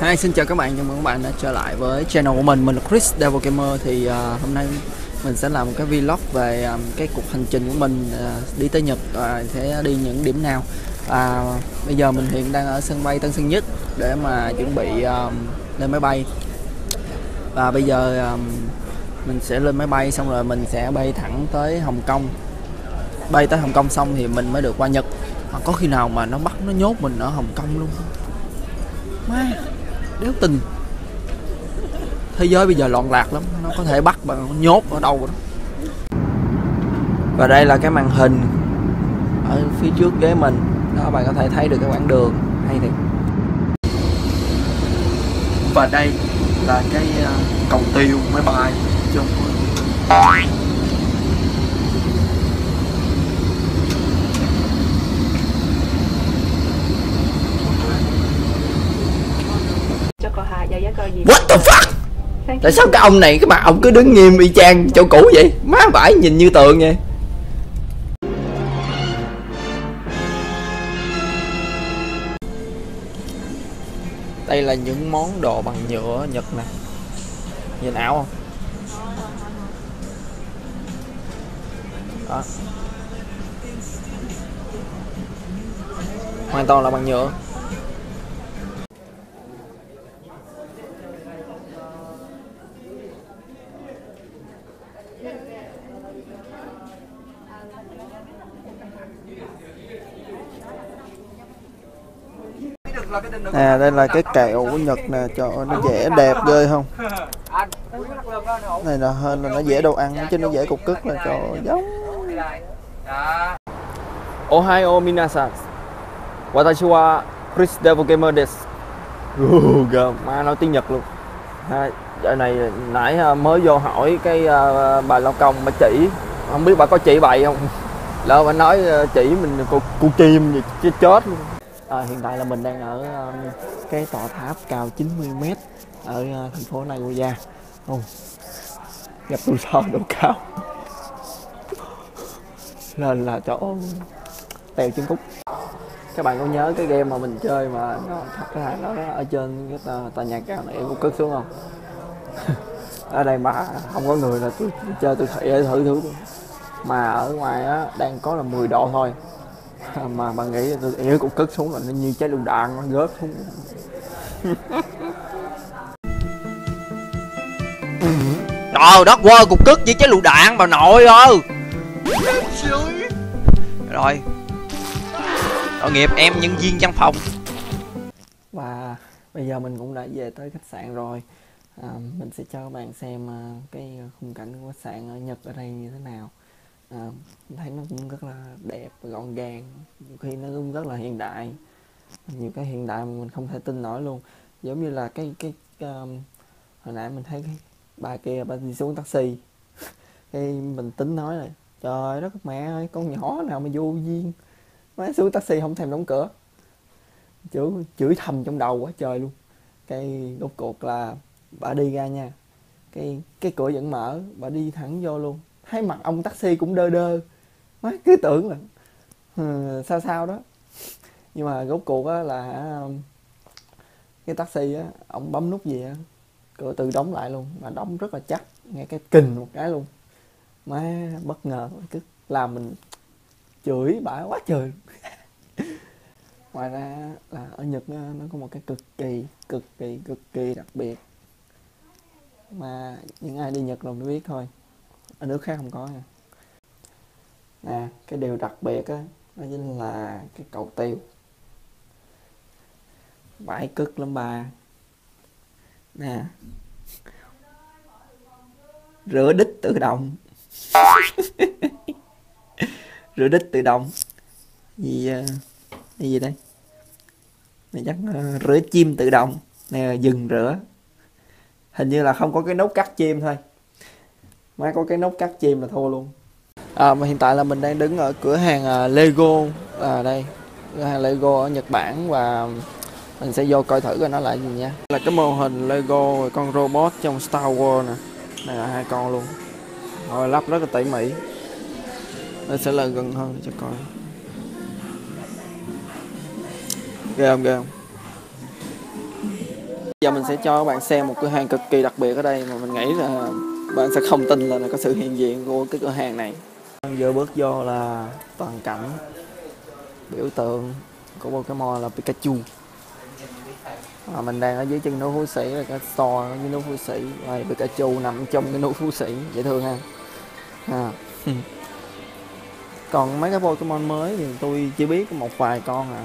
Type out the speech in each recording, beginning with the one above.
Hi, xin chào các bạn, chào mừng các bạn đã trở lại với channel của mình, mình là Chris Devil Gamer. Thì uh, hôm nay mình sẽ làm một cái vlog về um, cái cuộc hành trình của mình uh, đi tới Nhật và uh, sẽ đi những điểm nào. Uh, Bây giờ mình hiện đang ở sân bay Tân Sơn Nhất để mà chuẩn bị um, lên máy bay. Và bây giờ um, mình sẽ lên máy bay xong rồi mình sẽ bay thẳng tới Hồng Kông. Bay tới Hồng Kông xong thì mình mới được qua Nhật. Mà có khi nào mà nó bắt nó nhốt mình ở Hồng Kông luôn Má đéo tình thế giới bây giờ loạn lạc lắm, nó có thể bắt mà nhốt ở đâu đó. Và đây là cái màn hình ở phía trước ghế mình. Đó, bạn có thể thấy được cái quãng đường hay thiệt. Và đây là cái ờ, cầu tiêu máy bay trong cho cô Hà và giá coi gì What the fuck? Tại sao cái ông này cái mặt ông cứ đứng nghiêm y chang chỗ cũ vậy? Má vải nhìn như tượng vậy. Đây là những món đồ bằng nhựa Nhật nè. Nhìn ảo không? Đó. Hoàn toàn là bằng nhựa À đây là cái kẹo của Nhật nè, cho nó dễ đẹp ghê không? Này là hơn là nó dễ đồ ăn chứ nó dễ cục cức là cho giống. Ohio minasan. Watashi wa Chris Devil Gamer desu. Uh, gờ, nói tiếng Nhật luôn. hai giờ này nãy à, mới vô hỏi cái uh, bà lao công bà chỉ không biết bà có chỉ bày không lỡ bà nói uh, chỉ mình cô, cô chim gì chết chết luôn À, hiện tại là mình đang ở um, cái tòa tháp cao 90m ở uh, thành phố Nagoya. Oh. Gặp tôi so độ cao. Lên là chỗ tèo chân cúc. Các bạn có nhớ cái game mà mình chơi mà nó thật ra nó ở trên cái tòa, tòa nhà cao này em có cất xuống không? Ở đây mà không có người là tôi, chơi tôi thử thử thử. Mà ở ngoài á đang có là 10 độ thôi. Mà bà nghĩ tôi yếu cũng cất xuống là nó như trái lựu đạn nó rớt xuống. Trời đất quơ cục cất với trái lựu đạn bà nội ơi. Rồi. Tội nghiệp em nhân viên văn phòng. Và bây giờ mình cũng đã về tới khách sạn rồi à, mình sẽ cho các bạn xem ờ, cái khung cảnh của khách sạn ở nhật ở đây như thế nào. À, thấy nó cũng rất là đẹp và gọn gàng nhiều khi nó cũng rất là hiện đại. Nhiều cái hiện đại mà mình không thể tin nổi luôn. Giống như là cái cái, cái um, hồi nãy mình thấy cái bà kia bà đi xuống taxi. Cái mình tính nói là trời đất mẹ ơi con nhỏ nào mà vô duyên. Má xuống taxi không thèm đóng cửa. Chửi chửi thầm trong đầu quá trời luôn. Cái rốt cuộc là bà đi ra nha. Cái cái cửa vẫn mở bà đi thẳng vô luôn. Thấy mặt ông taxi cũng đơ đơ. Má cứ tưởng là uh, sao sao đó. Nhưng mà rốt cuộc á là cái taxi á ông bấm nút gì á cửa tự đóng lại luôn. Mà đóng rất là chắc nghe cái kình một cái luôn. Má bất ngờ cứ làm mình chửi bả quá trời. Ngoài ra là ở nhật nó, nó có một cái cực kỳ cực kỳ cực kỳ đặc biệt mà những ai đi nhật là mới biết thôi. Ở nước khác không có nha. Nè cái điều đặc biệt á đó chính là cái cầu tiêu. Bãi cất lắm ba. Nè. Rửa đít tự động. Rửa đít tự động. Gì uh, gì đây? Này chắc uh, rửa chim tự động. Này dừng rửa hình như là không có cái nút cắt chim thôi. Má có cái nút cắt chim là thua luôn. À, mà hiện tại là mình đang đứng ở cửa hàng à, Lego. À đây cửa hàng Lego ở Nhật Bản và mình sẽ vô coi thử coi nó là gì nha. Là cái mô hình Lego con robot trong Star Wars nè. Này là hai con luôn. Rồi lắp rất là tỉ mỉ. Đây sẽ lên gần hơn cho coi. Ghê không ghê không? Giờ mình sẽ cho các bạn xem một cửa hàng cực kỳ đặc biệt ở đây mà mình nghĩ là bạn sẽ không tin là có sự hiện diện của cái cửa hàng này. Vừa bước vô là toàn cảnh biểu tượng của Pokemon là Pikachu. À, mình đang ở dưới chân núi Phú Sĩ là cái store ở dưới núi Phú Sĩ. Và Pikachu nằm trong cái núi Phú Sĩ dễ thương ha. À. còn mấy cái Pokemon mới thì tôi chỉ biết một vài con à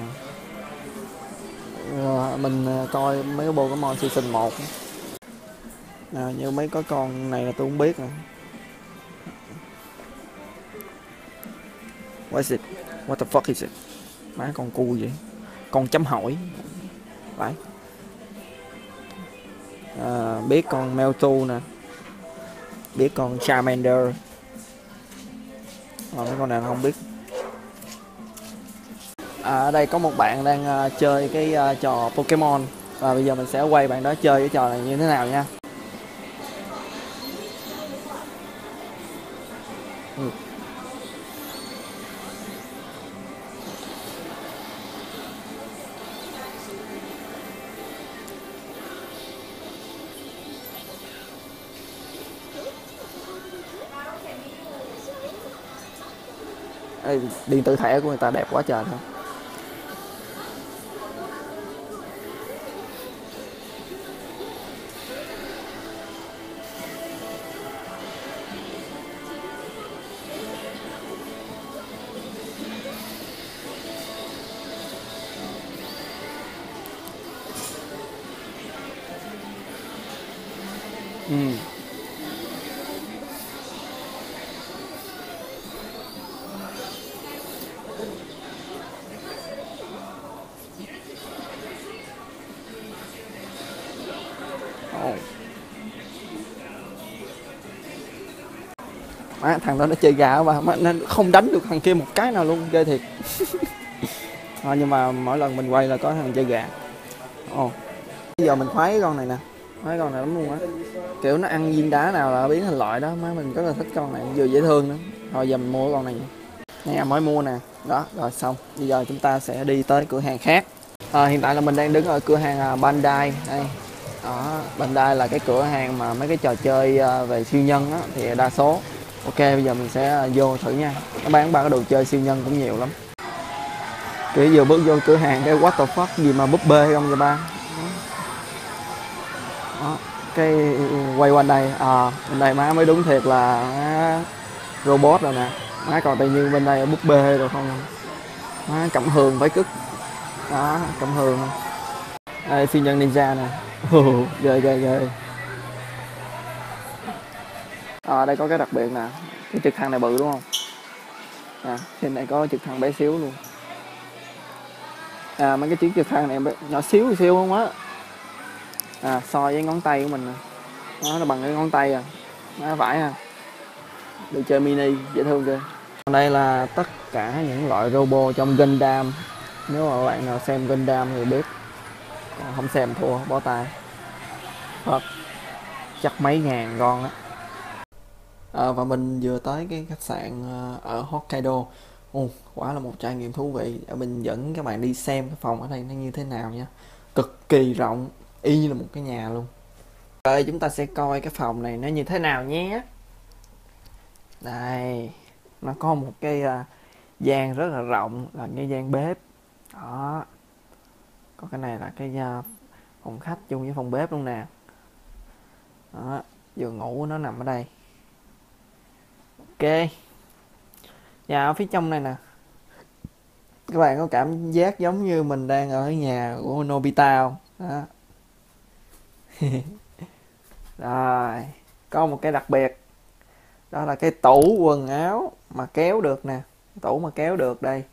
Ờ, mình ờ, coi mấy cái Pokemon season 1 à, như mấy có con này là tôi không biết rồi What is it? What the fuck is it? Má con cu vậy? Con chấm hỏi. Phải. À, Biết con Meltu nè. Biết con Charmander. Còn mấy con này không biết à, Ở đây có một bạn đang uh, chơi cái uh, trò Pokemon Và bây giờ mình sẽ quay bạn đó chơi cái trò này như thế nào nha ừ. Ê, điện tử thẻ của người ta đẹp quá trời không. Má, thằng đó nó chơi gà mà mà nó không đánh được thằng kia một cái nào luôn ghê thiệt. Thôi nhưng mà mỗi lần mình quay là có thằng chơi gà. Ồ. Bây giờ mình khoái cái con này nè. Khoái con này lắm luôn á. Kiểu nó ăn viên đá nào là biến thành loại đó. Má mình rất là thích con này. Vừa dễ thương nữa. Thôi giờ mình mua con này nè mới mua nè. Đó rồi xong. Bây giờ chúng ta sẽ đi tới cửa hàng khác. À, hiện tại là mình đang đứng ở cửa hàng à, Bandai. Đây. Đó Bandai là cái cửa hàng mà mấy cái trò chơi à, về siêu nhân á, thì đa số ok, bây giờ mình sẽ à, vô thử nha. Nó bán ba cái đồ chơi siêu nhân cũng nhiều lắm. Kiểu vừa bước vô cửa hàng cái what the fuck gì mà búp bê không vậy ba? Đó. cái ừ, quay quanh đây à bên đây má mới đúng thiệt là má robot rồi nè. Má còn tự nhiên bên đây là búp bê rồi không? Má cẩm hường phải cứt đó cẩm hường. Đây, siêu nhân ninja nè. Ghê ghê ghê à, đây có cái đặc biệt nè cái trực thăng này bự đúng không? À, trên này có trực thăng bé xíu luôn. À mấy cái chiếc trực thăng này bé, nhỏ xíu xíu không á. À so với ngón tay của mình nè. Nó là bằng cái ngón tay à nó vải à. Đồ chơi mini dễ thương kìa. Đây là tất cả những loại robot trong Gundam. Nếu mà bạn nào xem Gundam thì biết. Còn không xem thua bó tay. Thật chắc mấy ngàn con á à, và mình vừa tới cái khách sạn ờ, ở Hokkaido. Ồ, quả là một trải nghiệm thú vị. Ờ, mình dẫn các bạn đi xem cái phòng ở đây nó như thế nào nha. Cực kỳ rộng y như là một cái nhà luôn. Rồi chúng ta sẽ coi cái phòng này nó như thế nào nhé. Đây nó có một cái uh, gian rất là rộng là cái gian bếp. Đó. Có cái này là cái uh, phòng khách chung với phòng bếp luôn nè. Đó giường ngủ nó nằm ở đây ok. Nhà ở phía trong này nè. Các bạn có cảm giác giống như mình đang ở nhà của Nobita không? Đó. Rồi, có một cái đặc biệt. Đó là cái tủ quần áo mà kéo được nè. Tủ mà kéo được đây.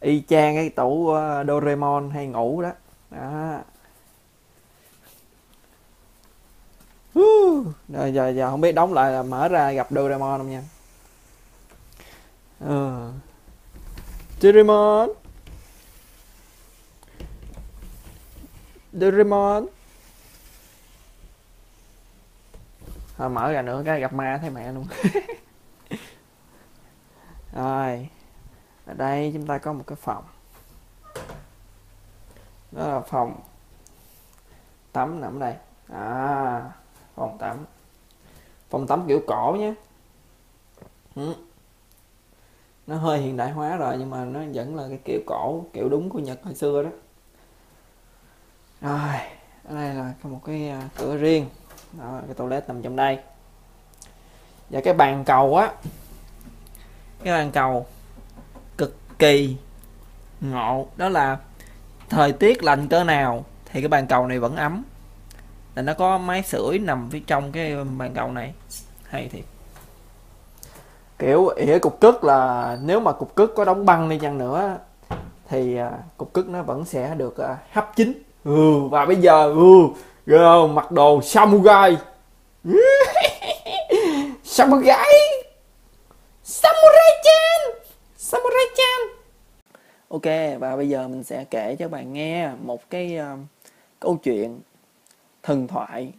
Y chang cái tủ ờ, Doraemon hay ngủ đó. Đó. Rồi giờ giờ không biết đóng lại là mở ra gặp Doraemon không nha. Ờ. Doraemon. Doraemon. Thôi, mở ra nữa, cái gặp ma thấy mẹ luôn. Rồi. Ở đây chúng ta có một cái phòng. Đó là phòng tắm nằm đây. À phòng tắm. Phòng tắm kiểu cổ nhé. Ừ. nó hơi hiện đại hóa rồi nhưng mà nó vẫn là cái kiểu cổ kiểu đúng của nhật hồi xưa đó. Rồi ở đây là có một cái à, cửa riêng. Đó, cái toilet nằm trong đây. Và cái bàn cầu á cái bàn cầu cực kỳ ngộ. Đó là thời tiết lạnh cỡ nào thì cái bàn cầu này vẫn ấm là nó có máy sưởi nằm phía trong cái bàn cầu này. Hay thiệt. Kiểu ỉa cục cức là nếu mà cục cức có đóng băng đi chăng nữa thì à, cục cức nó vẫn sẽ được à, hấp chín. Ừ và bây giờ ừ mặc đồ samurai. Samurai. Samurai chan. Samurai chan. Ok và bây giờ mình sẽ kể cho bạn nghe một cái uh, câu chuyện thần thoại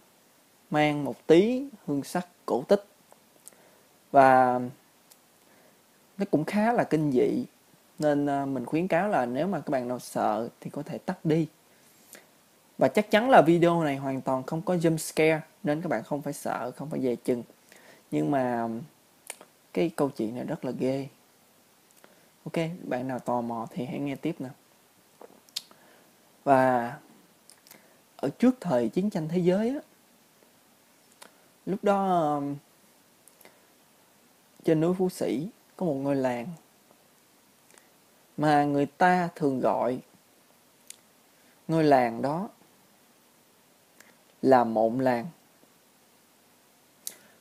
mang một tí hương sắc cổ tích và nó cũng khá là kinh dị nên ờ, mình khuyến cáo là nếu mà các bạn nào sợ thì có thể tắt đi và chắc chắn là video này hoàn toàn không có jump scare nên các bạn không phải sợ, không phải dè chừng. Nhưng mà cái câu chuyện này rất là ghê. Ok, bạn nào tò mò thì hãy nghe tiếp nè. Và ở trước thời chiến tranh thế giới á, lúc đó um, trên núi Phú Sĩ có một ngôi làng mà người ta thường gọi ngôi làng đó là mộng làng.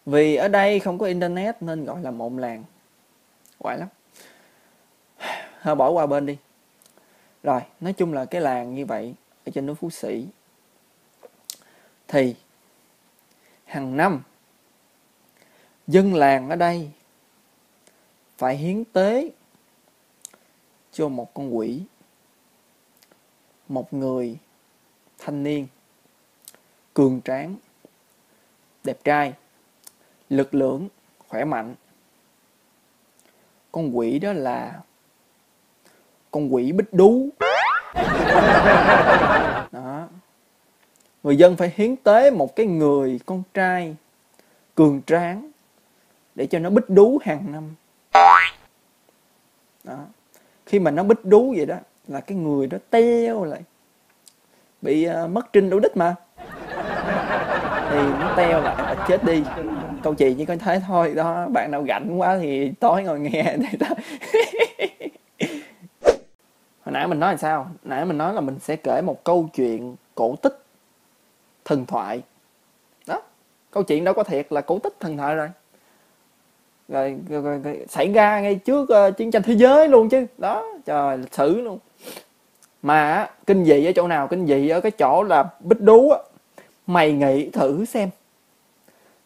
Vì ở đây không có internet nên gọi là mộng làng. Quái lắm. Thôi bỏ qua bên đi. Rồi nói chung là cái làng như vậy ở trên núi phú sĩ thì hàng năm dân làng ở đây phải hiến tế cho một con quỷ một người thanh niên cường tráng, đẹp trai, lực lượng, khỏe mạnh. Con quỷ đó là con quỷ bích đú. Người dân phải hiến tế một cái người con trai cường tráng để cho nó bích đú hàng năm. Đó. Khi mà nó bích đú vậy đó là cái người đó teo lại bị uh, mất trinh đủ đích mà thì nó teo lại và chết đi câu chuyện chỉ có thế thôi đó bạn nào rảnh quá thì tối ngồi nghe thì đó. hồi nãy mình nói là sao nãy mình nói là mình sẽ kể một câu chuyện cổ tích thần thoại. Đó câu chuyện đó có thiệt là cổ tích thần thoại rồi. Rồi, rồi, rồi, rồi xảy ra ngay trước uh, chiến tranh thế giới luôn chứ. Đó trời lịch sử luôn. Mà kinh dị ở chỗ nào? Kinh dị ở cái chỗ là bích đú á. Mày nghĩ thử xem.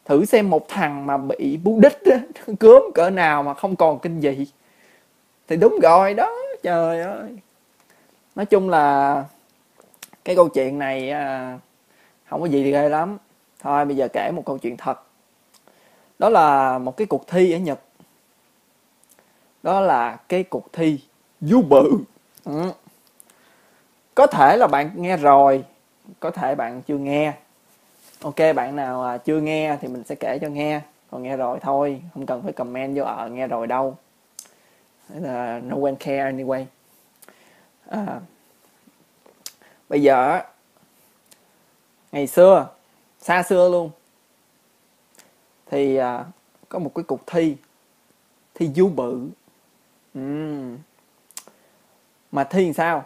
Thử xem một thằng mà bị bú đích á, cướm cỡ nào mà không còn kinh dị. Thì đúng rồi đó trời ơi. Nói chung là cái câu chuyện này à, không có gì thì ghê lắm. Thôi bây giờ kể một câu chuyện thật. Đó là một cái cuộc thi ở nhật. Đó là cái cuộc thi du bự. Ừ. có thể là bạn nghe rồi có thể bạn chưa nghe. Ok bạn nào à, chưa nghe thì mình sẽ kể cho nghe. Còn nghe rồi thôi không cần phải comment vô ở nghe rồi đâu. Là no one care anyway. À, bây giờ ngày xưa xa xưa luôn thì à, có một cái cuộc thi thi du bự uhm. mà thi làm sao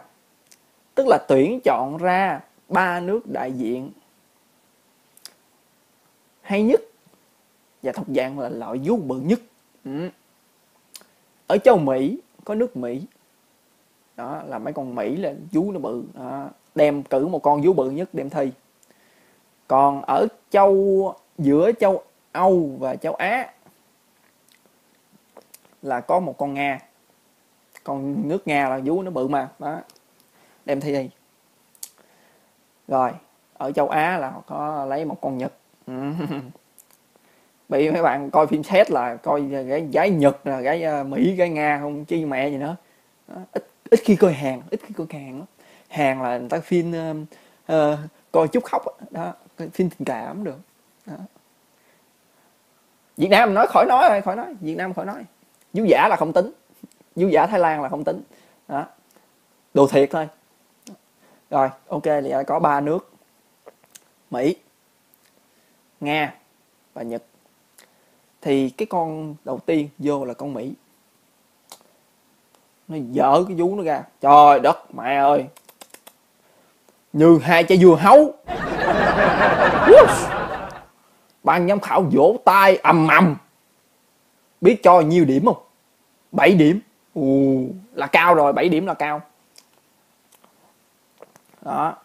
tức là tuyển chọn ra ba nước đại diện hay nhất và thuộc dạng là loại vú bự nhất ừ. ở châu Mỹ có nước Mỹ đó là mấy con Mỹ là vú nó bự đó. đem cử một con vú bự nhất đem thi còn ở châu giữa châu Âu và châu Á là có một con Nga. Con nước Nga là vú nó bự mà đó. Đem thi rồi ở châu Á là họ có lấy một con Nhật. Bị mấy bạn coi phim xét là coi gái gái nhật là gái ờ, mỹ gái nga không chi mẹ gì nữa. Đó. ít ít khi coi hàng ít khi coi hàng hàng là người ta phim uh, uh, coi chút khóc đó phim tình cảm được. Đó. Việt Nam nói khỏi nói rồi khỏi nói. Việt Nam khỏi nói. Du giả là không tính. Du giả Thái Lan là không tính. Đó. Đồ thiệt thôi. Rồi, ok, thì à, có ba nước. Mỹ, Nga và Nhật. Thì cái con đầu tiên vô là con Mỹ. Nó dở cái vú nó ra. Trời đất, mẹ ơi. Như hai trái dưa hấu ban giám khảo vỗ tay ầm ầm. Biết cho nhiêu điểm không? 7 điểm. Ù, là cao rồi 7 điểm là cao. Đó.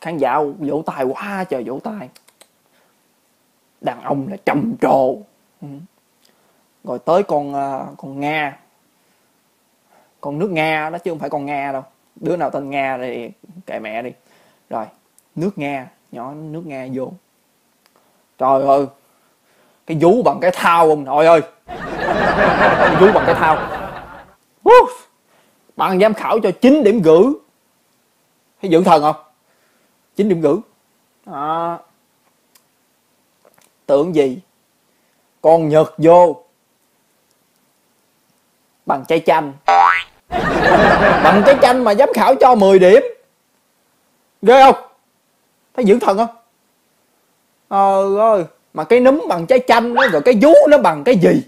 Khán giả vỗ tay quá trời vỗ tay. Đàn ông là trầm trồ. Ừ. rồi tới con à, con nga. Con nước nga đó chứ không phải con nga đâu. Đứa nào tên nga thì kệ mẹ đi rồi nước nga nhỏ nước nga vô. Trời ơi cái vú bằng cái thao ông nội ơi. Cái vú bằng cái thao. Bằng bạn giám khảo cho 9 điểm gửi thấy dưỡng thần không? 9 điểm gửi à, tưởng gì? Con nhật vô. Bằng trái chanh. Bằng trái chanh mà giám khảo cho 10 điểm ghê không? Thấy dưỡng thần không? Ờ ơi mà cái núm bằng trái chanh đó, rồi cái vú nó bằng cái gì?